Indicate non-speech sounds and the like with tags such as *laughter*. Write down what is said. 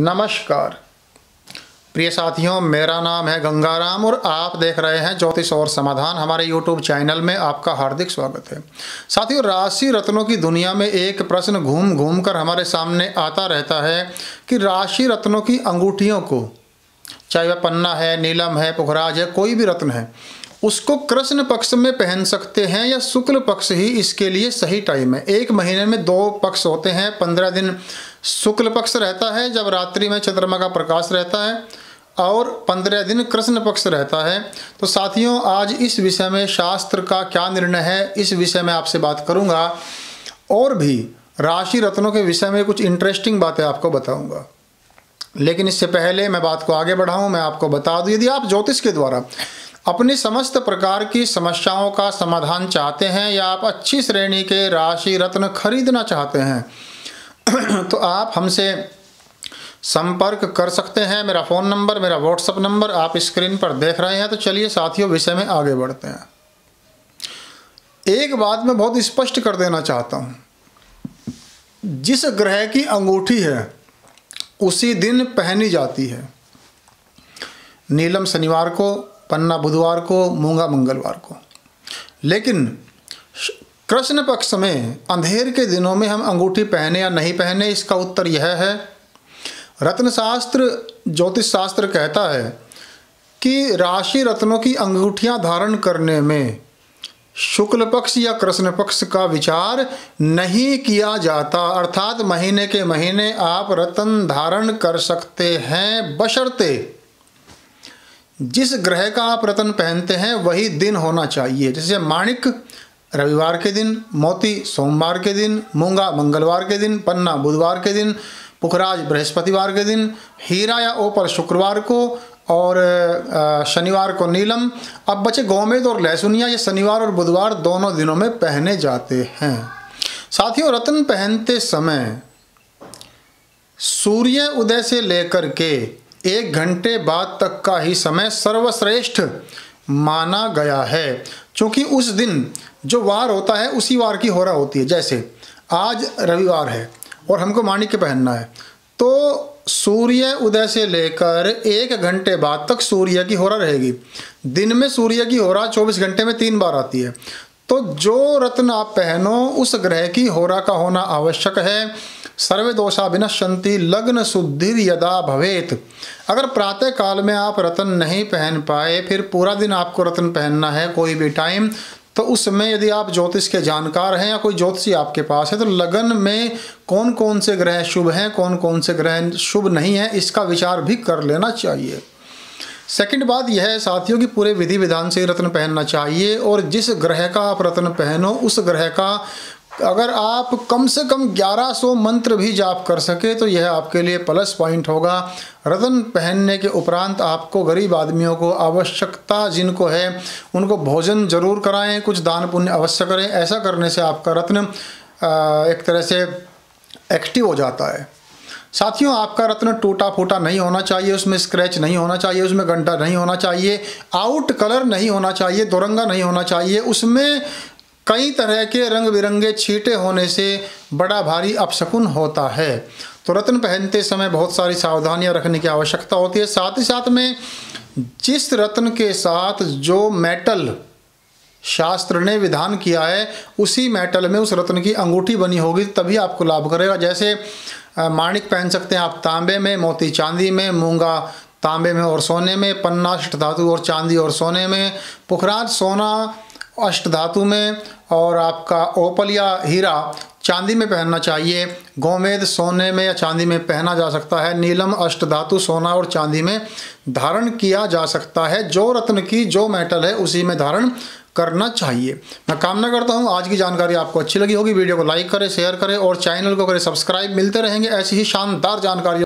नमस्कार। प्रिय साथियों, मेरा नाम है गंगाराम और आप देख रहे हैं ज्योतिष और समाधान हमारे यूट्यूब चैनल में आपका हार्दिक स्वागत है। साथियों, राशि रत्नों की दुनिया में एक प्रश्न घूम घूम कर हमारे सामने आता रहता है कि राशि रत्नों की अंगूठियों को, चाहे वह पन्ना है, नीलम है, पुखराज है, कोई भी रत्न है, उसको कृष्ण पक्ष में पहन सकते हैं या शुक्ल पक्ष ही इसके लिए सही टाइम है। एक महीने में दो पक्ष होते हैं, पंद्रह दिन शुक्ल पक्ष रहता है, जब रात्रि में चंद्रमा का प्रकाश रहता है, और पंद्रह दिन कृष्ण पक्ष रहता है। तो साथियों, आज इस विषय में शास्त्र का क्या निर्णय है, इस विषय में आपसे बात करूँगा। और भी राशि रत्नों के विषय में कुछ इंटरेस्टिंग बातें आपको बताऊँगा। लेकिन इससे पहले मैं बात को आगे बढ़ाऊं, मैं आपको बता दूँ, यदि आप ज्योतिष के द्वारा अपनी समस्त प्रकार की समस्याओं का समाधान चाहते हैं, या आप अच्छी श्रेणी के राशि रत्न खरीदना चाहते हैं *clears throat* तो आप हमसे संपर्क कर सकते हैं। मेरा फ़ोन नंबर, मेरा व्हाट्सअप नंबर आप स्क्रीन पर देख रहे हैं। तो चलिए साथियों, विषय में आगे बढ़ते हैं। एक बात मैं बहुत स्पष्ट कर देना चाहता हूँ। जिस ग्रह की अंगूठी है, उसी दिन पहनी जाती है। नीलम शनिवार को, पन्ना बुधवार को, मूँगा मंगलवार को। लेकिन कृष्ण पक्ष में अंधेर के दिनों में हम अंगूठी पहने या नहीं पहने, इसका उत्तर यह है। रत्न शास्त्र ज्योतिष शास्त्र कहता है कि राशि रत्नों की अंगूठियाँ धारण करने में शुक्ल पक्ष या कृष्ण पक्ष का विचार नहीं किया जाता। अर्थात महीने के महीने आप रत्न धारण कर सकते हैं बशर्ते। जिस ग्रह का आप रत्न पहनते हैं, वही दिन होना चाहिए। जैसे माणिक रविवार के दिन, मोती सोमवार के दिन, मूँगा मंगलवार के दिन, पन्ना बुधवार के दिन, पुखराज बृहस्पतिवार के दिन, हीरा या ओपर शुक्रवार को और शनिवार को नीलम। अब बचे गोमेद और लहसुनिया, ये शनिवार और बुधवार दोनों दिनों में पहने जाते हैं। साथियों, रत्न पहनते समय सूर्य उदय से लेकर के एक घंटे बाद तक का ही समय सर्वश्रेष्ठ माना गया है। क्योंकि उस दिन जो वार होता है, उसी वार की हो रहा होती है। जैसे, आज रविवार है और हमको माणिक्य पहनना है। तो सूर्य उदय से लेकर एक घंटे बाद तक सूर्य की होरा रहेगी। दिन में सूर्य की होरा 24 घंटे में तीन बार आती है। तो जो रत्न आप पहनो, उस ग्रह की होरा का होना आवश्यक है। सर्वे दोषा विनश्यंती लग्न शुद्धि यदा भवेत। अगर प्रातः काल में आप रतन नहीं पहन पाए, फिर पूरा दिन आपको रतन पहनना है, कोई भी टाइम तो उस समय यदि आप ज्योतिष के जानकार हैं या कोई ज्योतिषी आपके पास है तो लगन में कौन कौन से ग्रह शुभ हैं कौन कौन से ग्रह शुभ नहीं हैं, इसका विचार भी कर लेना चाहिए। सेकंड बात यह है साथियों की पूरे विधि विधान से रत्न पहनना चाहिए, और जिस ग्रह का आप रत्न पहनो, उस ग्रह का अगर आप कम से कम 1100 मंत्र भी जाप कर सके तो यह आपके लिए प्लस पॉइंट होगा। रतन पहनने के उपरांत आपको गरीब आदमियों को आवश्यकता जिनको है, उनको भोजन ज़रूर कराएँ, कुछ दान पुण्य अवश्य करें। ऐसा करने से आपका रत्न एक तरह से एक्टिव हो जाता है। साथियों, आपका रत्न टूटा फूटा नहीं होना चाहिए, उसमें स्क्रैच नहीं होना चाहिए, उसमें घंटा नहीं होना चाहिए आउट कलर नहीं होना चाहिए, दोरंगा नहीं होना चाहिए, उसमें कई तरह के रंग बिरंगे छींटे होने से बड़ा भारी अपशकुन होता है। तो रत्न पहनते समय बहुत सारी सावधानियाँ रखने की आवश्यकता होती है। साथ ही साथ में जिस रत्न के साथ जो मेटल शास्त्र ने विधान किया है, उसी मेटल में उस रत्न की अंगूठी बनी होगी, तभी आपको लाभ करेगा। जैसे माणिक पहन सकते हैं आप तांबे में, मोती चांदी में, मूँगा तांबे में और सोने में पन्ना धातु और चांदी और सोने में, पुखराज सोना अष्ट धातु में और आपका ओपल या हीरा चांदी में पहनना चाहिए। गोमेद सोने में या चांदी में पहना जा सकता है। नीलम अष्ट धातु सोना और चांदी में धारण किया जा सकता है। जो रत्न की जो मेटल है, उसी में धारण करना चाहिए। मैं कामना करता हूँ, आज की जानकारी आपको अच्छी लगी होगी। वीडियो को लाइक करें, शेयर करें और चैनल को करें। सब्सक्राइब, मिलते रहेंगे। ऐसी ही शानदार जानकारी